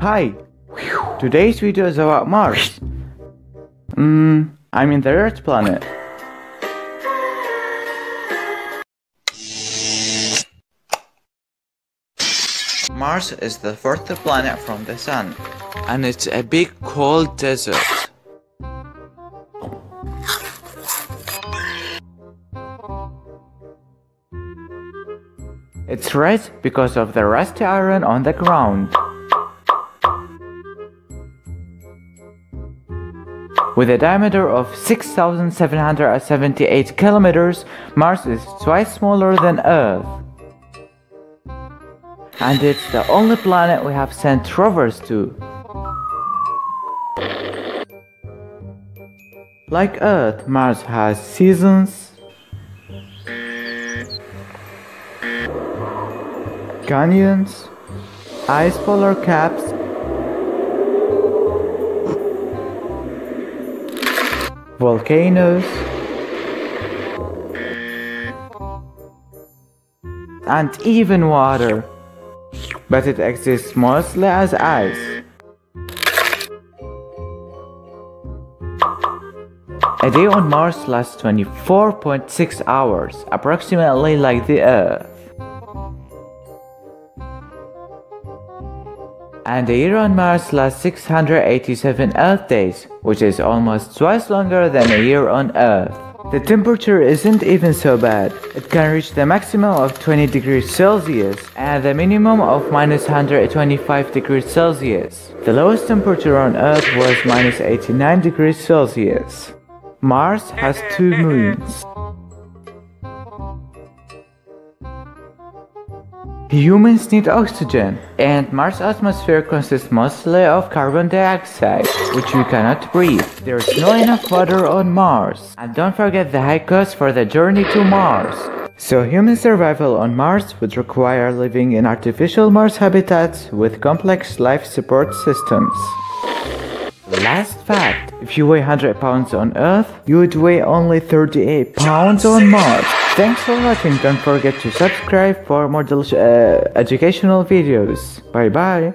Hi! Today's video is about Mars. Hmm, I mean the Earth planet. Mars is the fourth planet from the Sun, and it's a big cold desert. It's red because of the rusty iron on the ground. With a diameter of 6,778 kilometers, Mars is twice smaller than Earth. And it's the only planet we have sent rovers to. Like Earth, Mars has seasons, canyons, ice polar caps, volcanoes, and even water, but it exists mostly as ice. A day on Mars lasts 24.6 hours, approximately like the Earth. And a year on Mars lasts 687 Earth days, which is almost twice longer than a year on Earth. The temperature isn't even so bad. It can reach the maximum of 20 degrees Celsius and the minimum of minus 125 degrees Celsius. The lowest temperature on Earth was minus 89 degrees Celsius. Mars has two moons. Humans need oxygen, and Mars' atmosphere consists mostly of carbon dioxide, which we cannot breathe. There's no enough water on Mars. And don't forget the high cost for the journey to Mars. So human survival on Mars would require living in artificial Mars habitats with complex life support systems. Last fact, if you weigh 100 pounds on Earth, you would weigh only 38 pounds on Mars. Thanks for watching, don't forget to subscribe for more uh, educational videos. Bye bye.